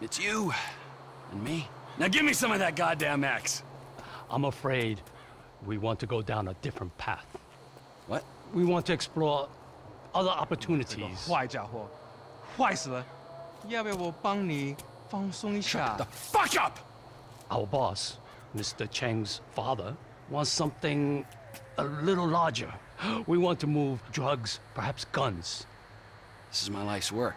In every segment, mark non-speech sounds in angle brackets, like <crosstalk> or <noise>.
it's you and me. Now give me some of that goddamn X. I'm afraid we want to go down a different path. What? We want to explore other opportunities. 坏家伙，坏死了！要不要我帮你放松一下 The？fuck up! Our boss, Mr. Cheng's father, wants something a little larger. <gasps> We want to move drugs, perhaps guns. This is my life's work.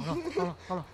好了，好了，好了。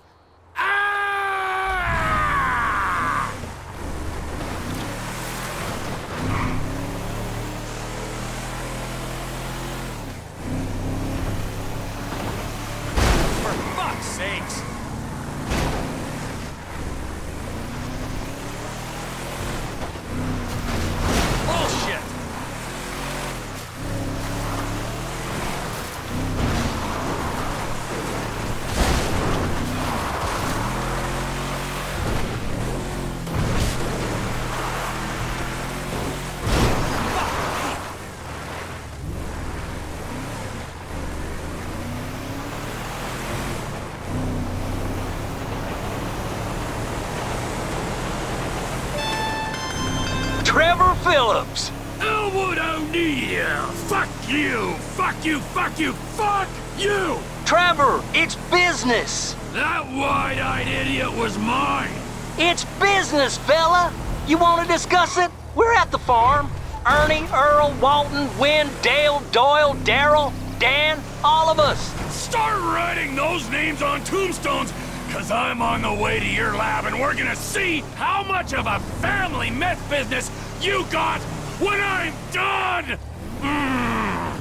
Philips. Elwood O'Neill! Fuck you! Fuck you! Fuck you! Fuck you! Trevor, it's business. That wide-eyed idiot was mine! It's business, fella. You want to discuss it? We're at the farm. Ernie, Earl, Walton, Wynn, Dale, Doyle, Daryl, Dan, all of us. Start writing those names on tombstones, cause I'm on the way to your lab and we're gonna see how much of a family meth business you got when I'm done! Mm.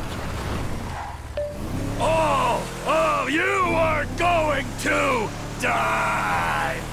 All of you are going to die!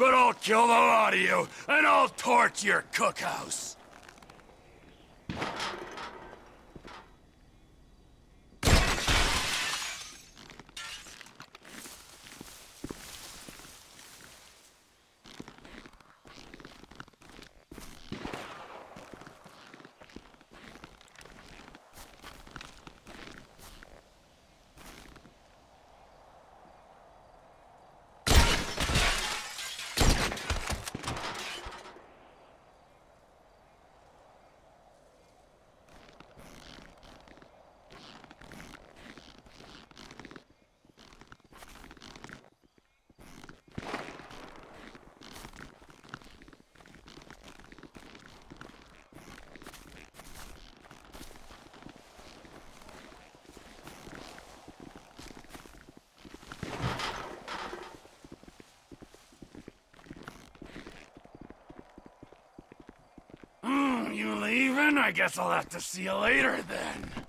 but I'll kill the lot of you, and I'll torch your cookhouse. You leaving? I guess I'll have to see you later then.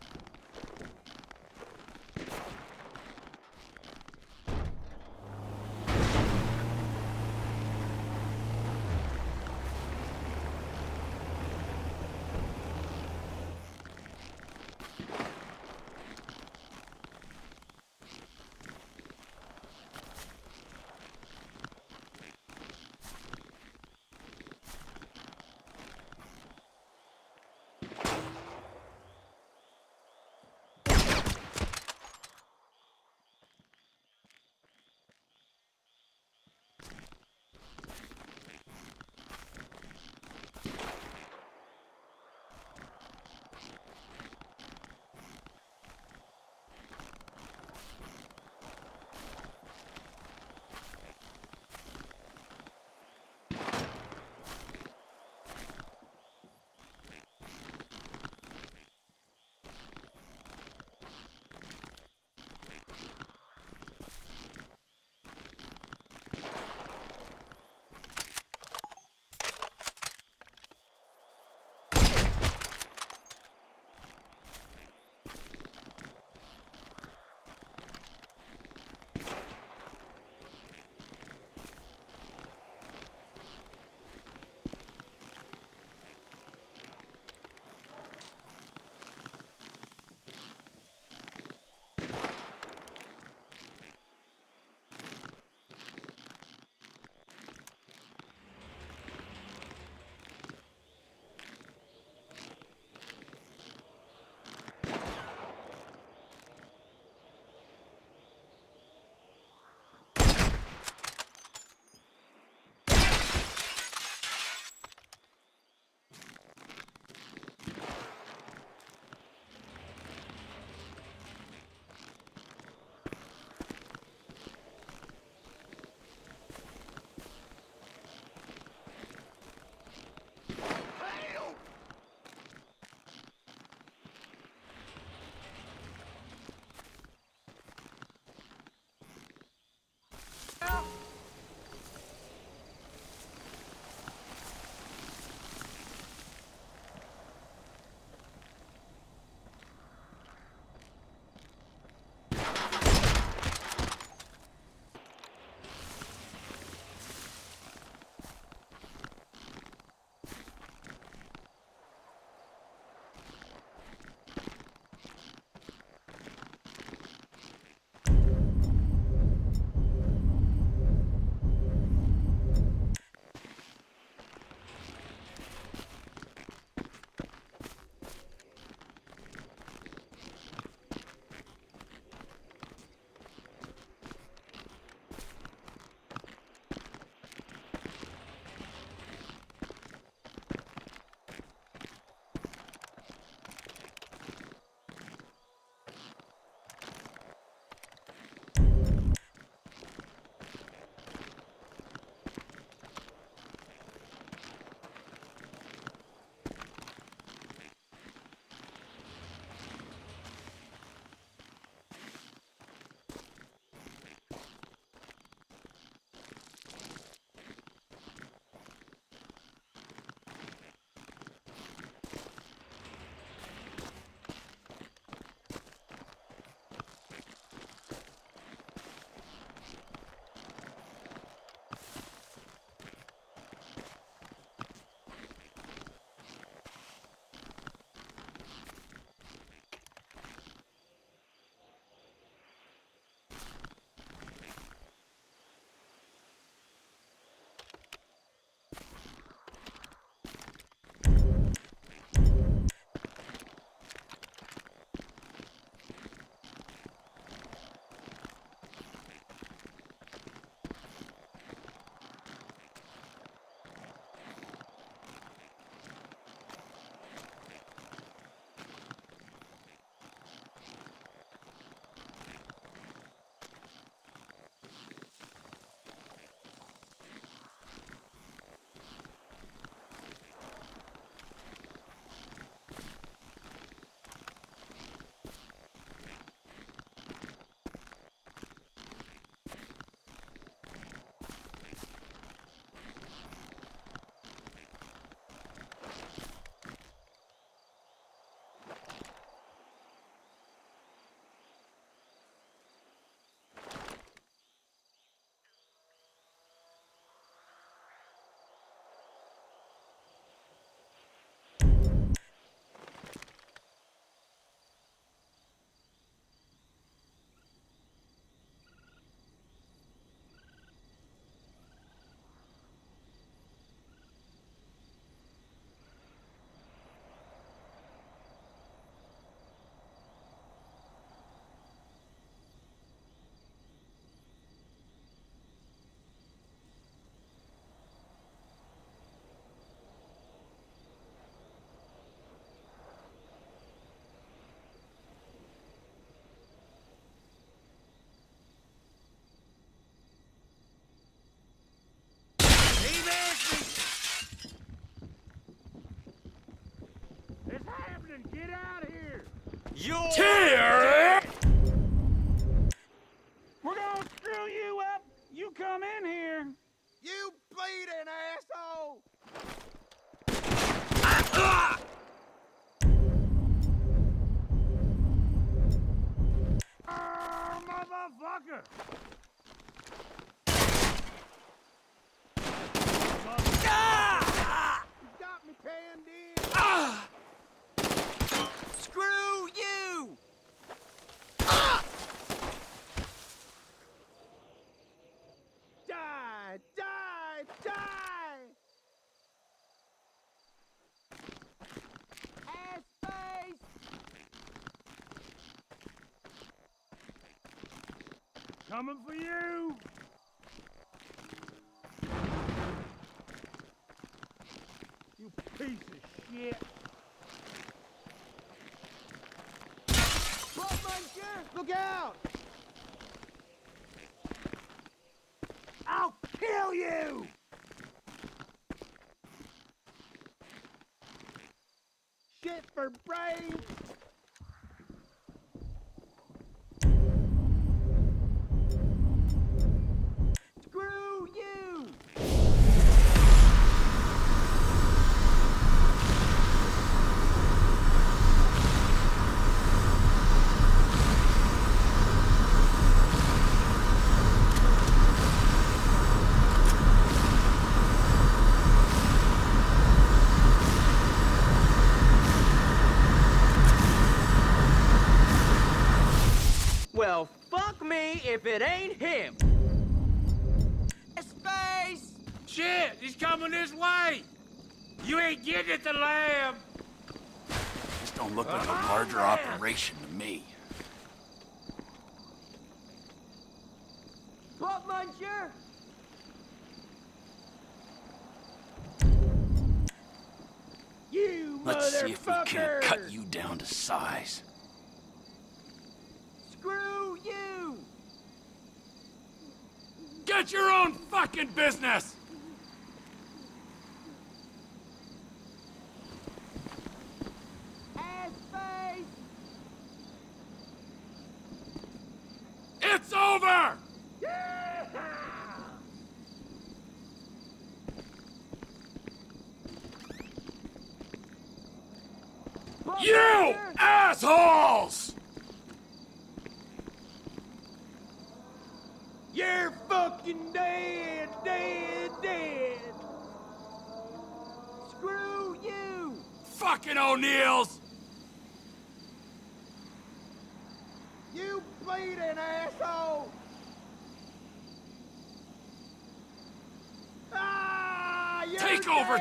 It's! Get out of here! You're Here! We're gonna screw you up! You come in here! You bleeding asshole! Ah, motherfucker! Ah! You got me panned in! Screw you! Die! Die! Die! Ass face! Coming for you! You piece of shit! Look out! I'll kill you! If it ain't him. Space! Shit, he's coming this way! You ain't getting at the lab! This don't look like a oh, larger operation to me. Butt muncher! You Let's see if we can't cut you down to size. Screw you! Your own fucking business! Ass face! It's over! You assholes! You're fucking dead, dead, dead! Screw you! Fucking O'Neills! You bleeding asshole! Ah, Take over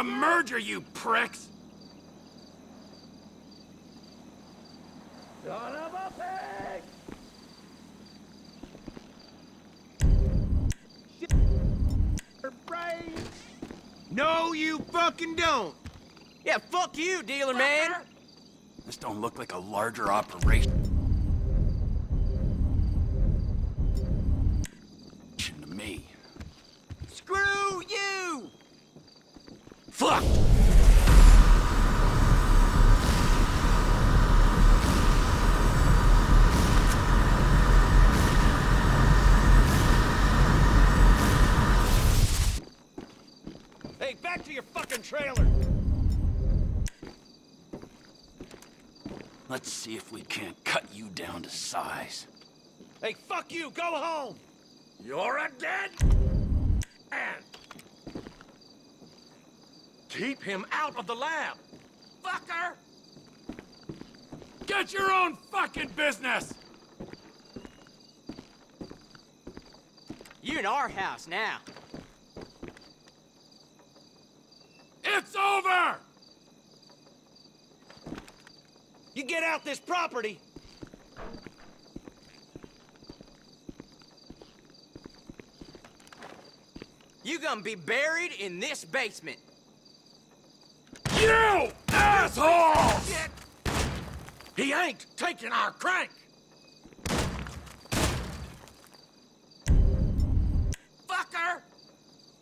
How about a merger, you pricks? Son of a pig! Shit for brains! No, you fucking don't! Yeah, fuck you, dealer man! This don't look like a larger operation trailer! Let's see if we can't cut you down to size. Hey, fuck you! Go home! You're a dead man! Keep him out of the lab! Fucker! Get your own fucking business! You in our house now. It's over! You get out this property! You gonna be buried in this basement. You assholes! He ain't taking our crank! Fucker!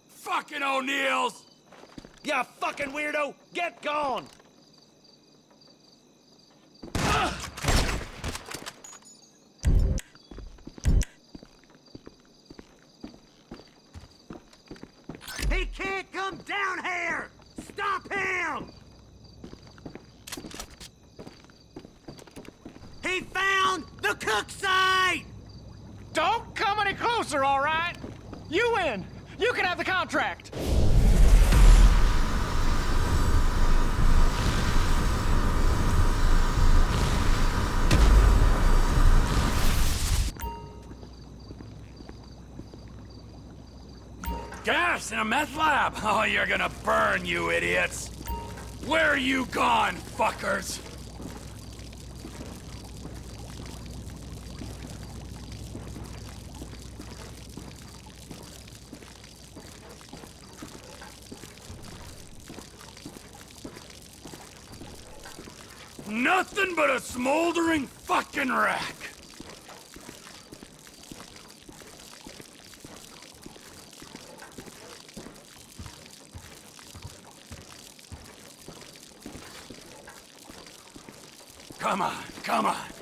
Fucking O'Neills! You fucking weirdo! Get gone! He can't come down here! Stop him! He found the cook site! Don't come any closer, all right? You win. You can have the contract. Gas in a meth lab! <laughs> Oh, you're gonna burn, you idiots! Where are you gone, fuckers? Nothing but a smoldering fucking wreck! Come on, come on.